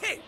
Hey!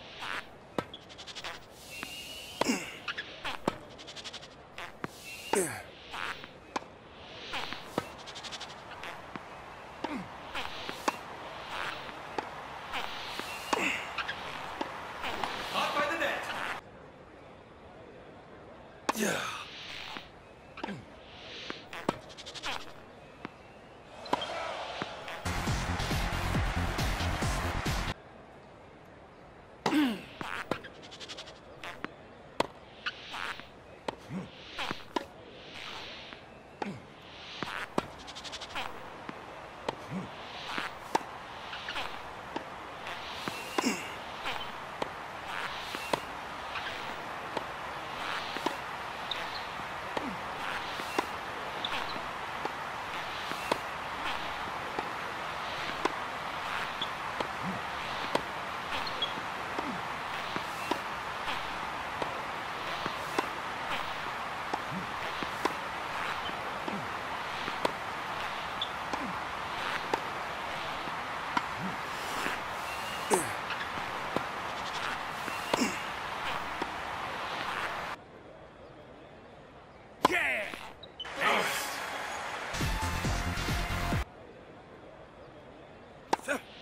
给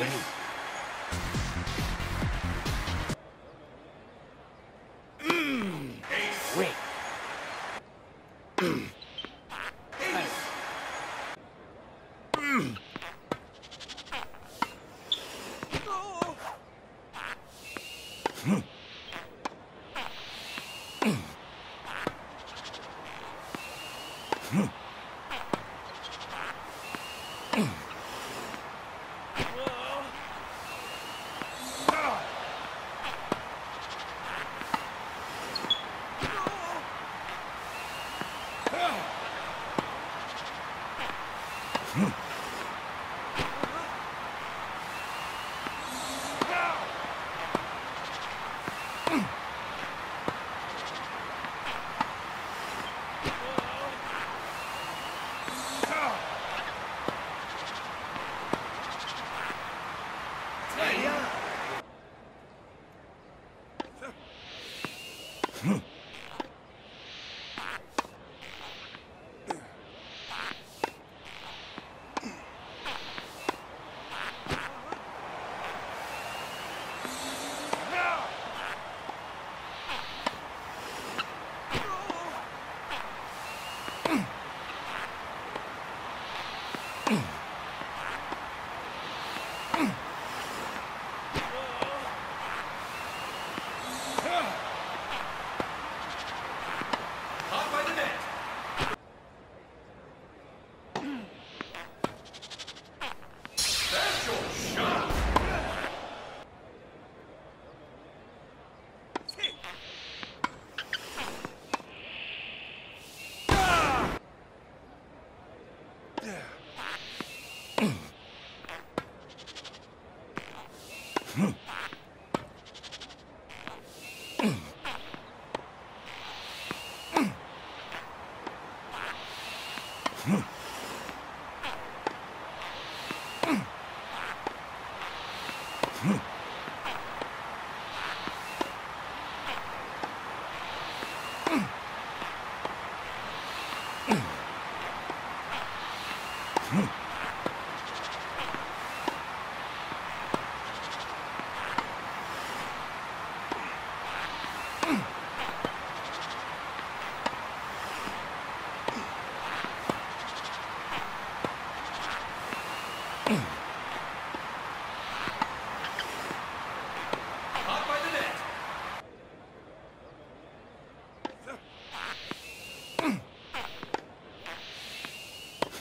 Wait. Hmm. Shot!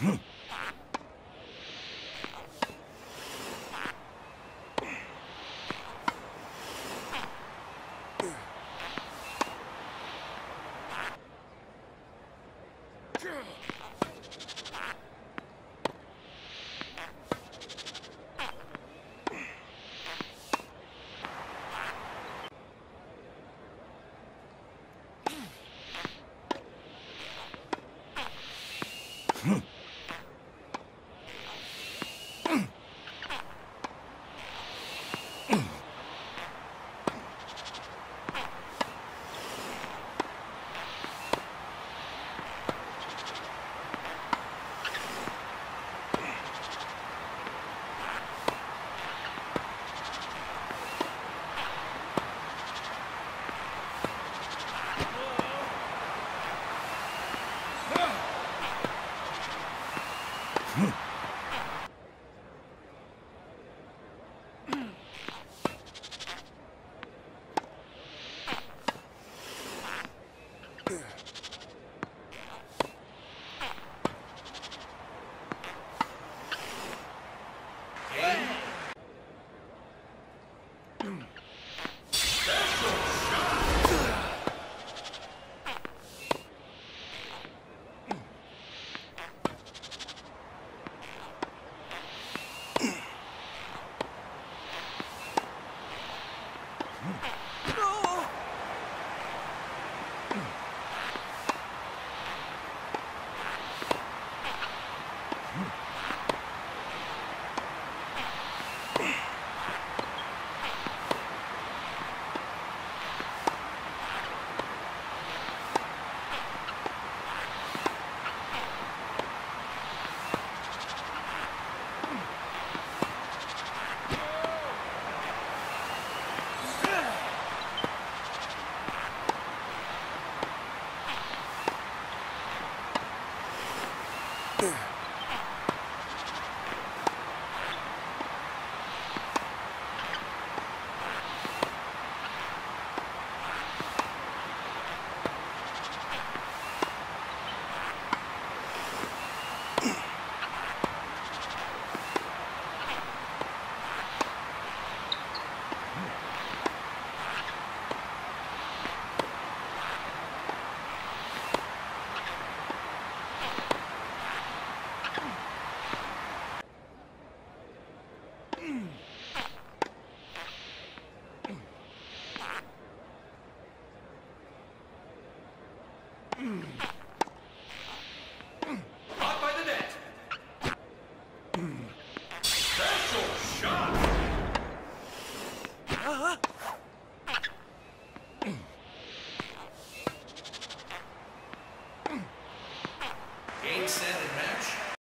Caught